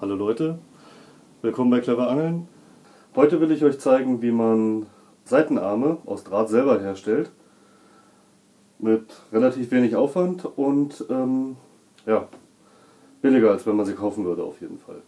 Hallo Leute, willkommen bei Clever Angeln. Heute will ich euch zeigen, wie man Seitenarme aus Draht selber herstellt. Mit relativ wenig Aufwand und ähm, ja, billiger als wenn man sie kaufen würde auf jeden Fall.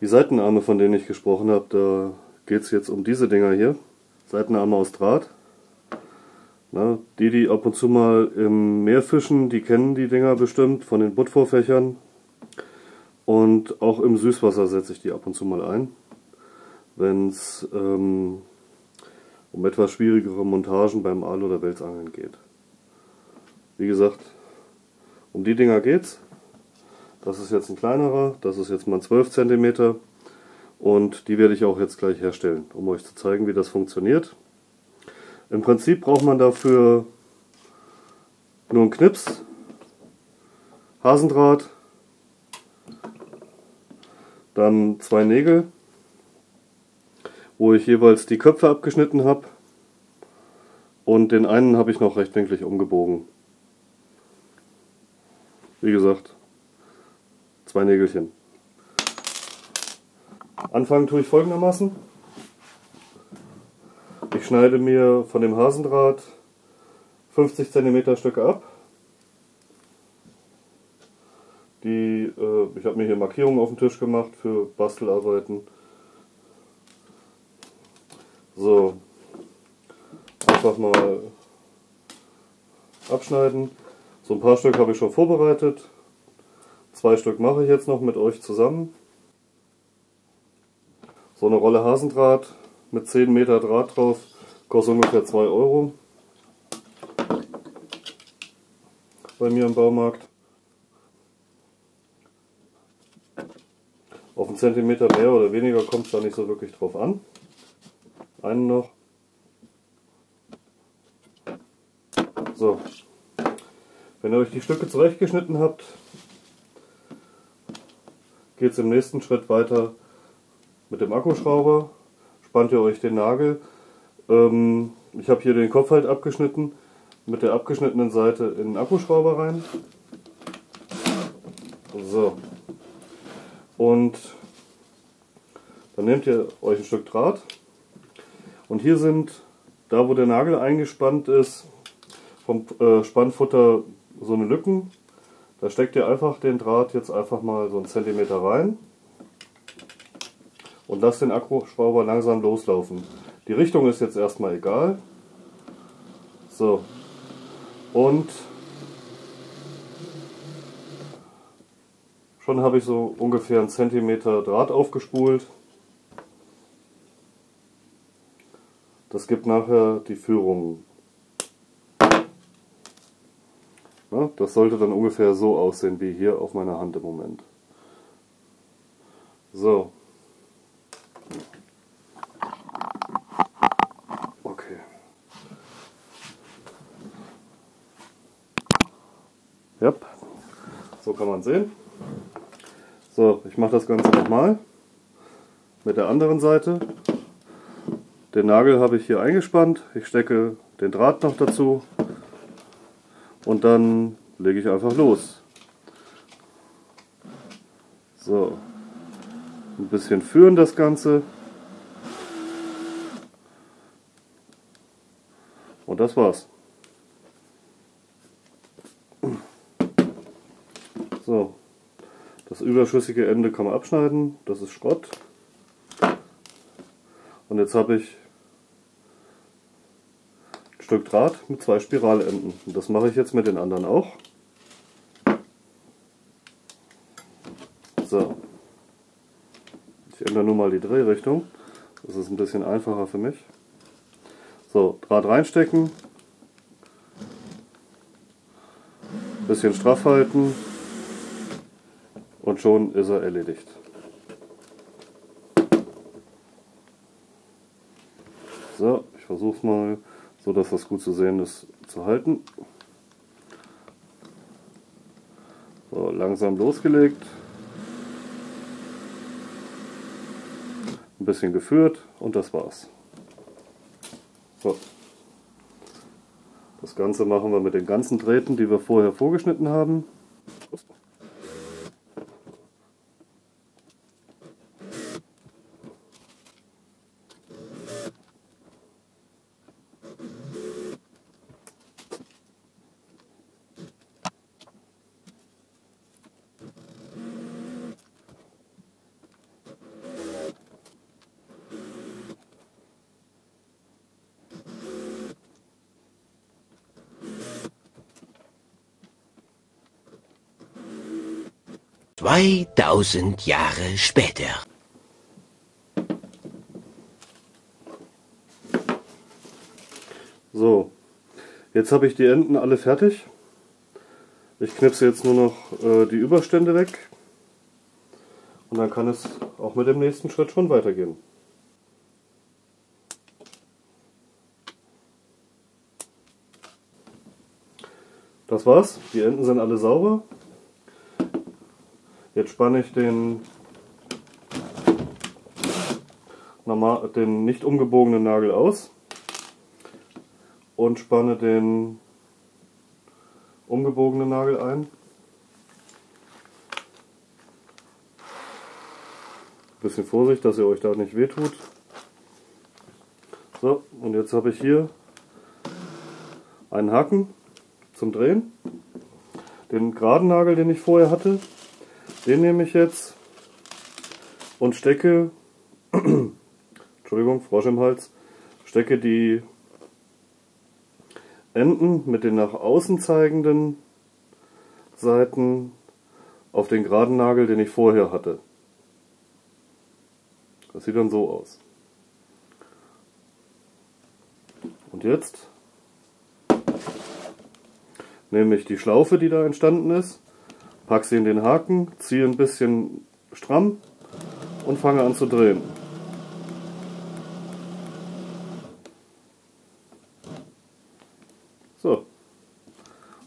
Die Seitenarme, von denen ich gesprochen habe, da geht es jetzt um diese Dinger hier. Seitenarme aus Draht. Na, die, die ab und zu mal im Meer fischen, die kennen die Dinger bestimmt von den Buttvorfächern. Und auch im Süßwasser setze ich die ab und zu mal ein, wenn es ähm, um etwas schwierigere Montagen beim Aal- oder Welsangeln geht. Wie gesagt, um die Dinger geht's. Das ist jetzt ein kleinerer, das ist jetzt mal 12 cm und die werde ich auch jetzt gleich herstellen, um euch zu zeigen, wie das funktioniert. Im Prinzip braucht man dafür nur einen Knips, Hasendraht, dann zwei Nägel, wo ich jeweils die Köpfe abgeschnitten habe. Und den einen habe ich noch rechtwinklig umgebogen. Wie gesagt, zwei Nägelchen. Anfangen tue ich folgendermaßen. Ich schneide mir von dem Hasendraht 50 cm Stücke ab. Die, äh, ich habe mir hier Markierungen auf den Tisch gemacht für Bastelarbeiten. So, einfach mal abschneiden. So ein paar Stück habe ich schon vorbereitet. Zwei Stück mache ich jetzt noch mit euch zusammen. So eine Rolle Hasendraht mit 10 Meter Draht drauf kostet ungefähr 2 Euro. Bei mir im Baumarkt. Auf einen Zentimeter mehr oder weniger kommt es da nicht so wirklich drauf an. Einen noch. So. Wenn ihr euch die Stücke zurechtgeschnitten habt, geht es im nächsten Schritt weiter mit dem Akkuschrauber. Spannt ihr euch den Nagel. Ähm, ich habe hier den Kopf halt abgeschnitten. Mit der abgeschnittenen Seite in den Akkuschrauber rein. So. Und dann nehmt ihr euch ein Stück Draht und hier sind, da wo der Nagel eingespannt ist, vom äh, Spannfutter so eine Lücken. Da steckt ihr einfach den Draht jetzt einfach mal so einen Zentimeter rein und lasst den Akkuschrauber langsam loslaufen. Die Richtung ist jetzt erstmal egal. So. Und Schon habe ich so ungefähr einen Zentimeter Draht aufgespult. Das gibt nachher die Führung. Ja, das sollte dann ungefähr so aussehen wie hier auf meiner Hand im Moment. So. Okay. Ja, so kann man sehen. So, ich mache das Ganze nochmal mit der anderen Seite. Den Nagel habe ich hier eingespannt. Ich stecke den Draht noch dazu und dann lege ich einfach los. So, ein bisschen führen das Ganze. Und das war's. So, das überschüssige Ende kann man abschneiden, das ist Schrott. Und jetzt habe ich ein Stück Draht mit zwei Spiralenden. Und das mache ich jetzt mit den anderen auch. So. Ich ändere nur mal die Drehrichtung. Das ist ein bisschen einfacher für mich. So, Draht reinstecken. Bisschen straff halten und schon ist er erledigt. So, ich versuche es mal, so dass das gut zu sehen ist, zu halten. So, langsam losgelegt. Ein bisschen geführt und das war's. So. Das Ganze machen wir mit den ganzen Drähten, die wir vorher vorgeschnitten haben. 2000 Jahre später. So, jetzt habe ich die Enden alle fertig. Ich knipse jetzt nur noch äh, die Überstände weg. Und dann kann es auch mit dem nächsten Schritt schon weitergehen. Das war's. Die Enden sind alle sauber. Jetzt spanne ich den, normal, den nicht umgebogenen Nagel aus und spanne den umgebogenen Nagel ein. Bisschen Vorsicht, dass ihr euch da nicht wehtut. So, und jetzt habe ich hier einen Haken zum Drehen. Den geraden Nagel, den ich vorher hatte, den nehme ich jetzt und stecke, Entschuldigung, Frosch im Hals, stecke die Enden mit den nach außen zeigenden Seiten auf den geraden Nagel, den ich vorher hatte. Das sieht dann so aus. Und jetzt nehme ich die Schlaufe, die da entstanden ist, packe sie in den Haken, ziehe ein bisschen stramm und fange an zu drehen. So.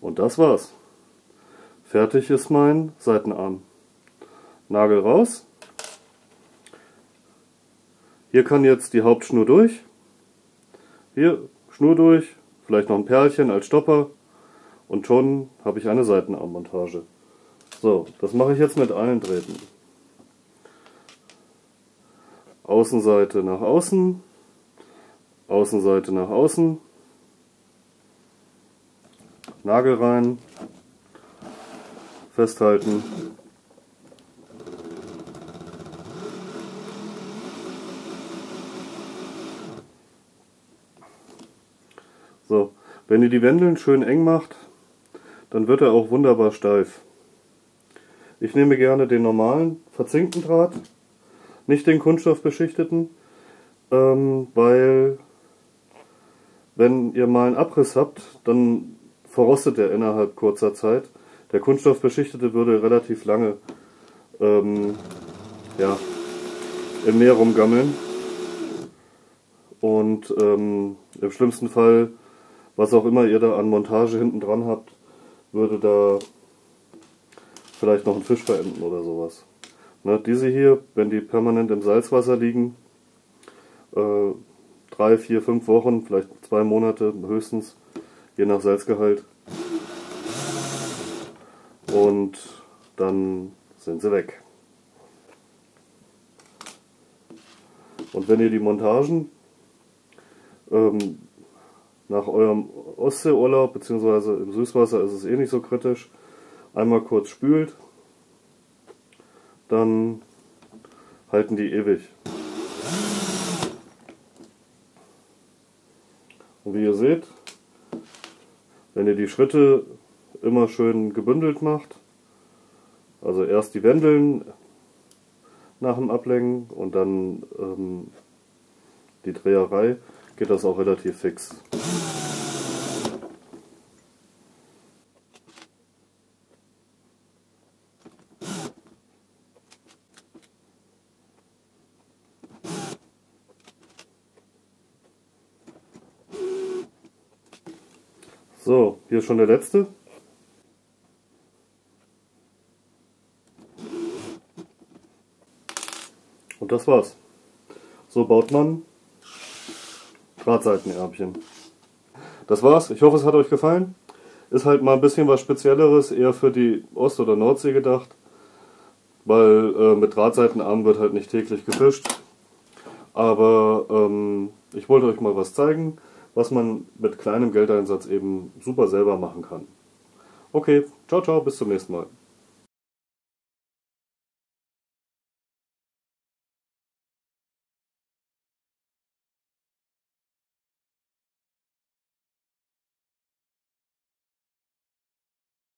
Und das war's. Fertig ist mein Seitenarm. Nagel raus. Hier kann jetzt die Hauptschnur durch. Hier Schnur durch, vielleicht noch ein Perlchen als Stopper und schon habe ich eine Seitenarmmontage. So, das mache ich jetzt mit allen Drähten. Außenseite nach außen, Außenseite nach außen, Nagel rein, festhalten. So, wenn ihr die Wendeln schön eng macht, dann wird er auch wunderbar steif. Ich nehme gerne den normalen verzinkten Draht, nicht den kunststoffbeschichteten, ähm, weil wenn ihr mal einen Abriss habt, dann verrostet er innerhalb kurzer Zeit. Der kunststoffbeschichtete würde relativ lange ähm, ja, im Meer rumgammeln. Und ähm, im schlimmsten Fall, was auch immer ihr da an Montage hinten dran habt, würde da vielleicht noch ein Fisch verenden oder sowas. Ne, diese hier, wenn die permanent im Salzwasser liegen, äh, drei, vier, fünf Wochen, vielleicht zwei Monate höchstens, je nach Salzgehalt. Und dann sind sie weg. Und wenn ihr die Montagen ähm, nach eurem Ostseeurlaub bzw. im Süßwasser ist es eh nicht so kritisch, einmal kurz spült, dann halten die ewig. Und wie ihr seht, wenn ihr die Schritte immer schön gebündelt macht, also erst die Wendeln nach dem Ablenken und dann ähm, die Dreherei, geht das auch relativ fix. So, hier ist schon der letzte. Und das war's. So baut man Drahtseitenärbchen. Das war's. Ich hoffe, es hat euch gefallen. Ist halt mal ein bisschen was Spezielleres, eher für die Ost- oder Nordsee gedacht. Weil äh, mit Drahtseitenarmen wird halt nicht täglich gefischt. Aber ähm, ich wollte euch mal was zeigen was man mit kleinem Geldeinsatz eben super selber machen kann. Okay, ciao, ciao, bis zum nächsten Mal.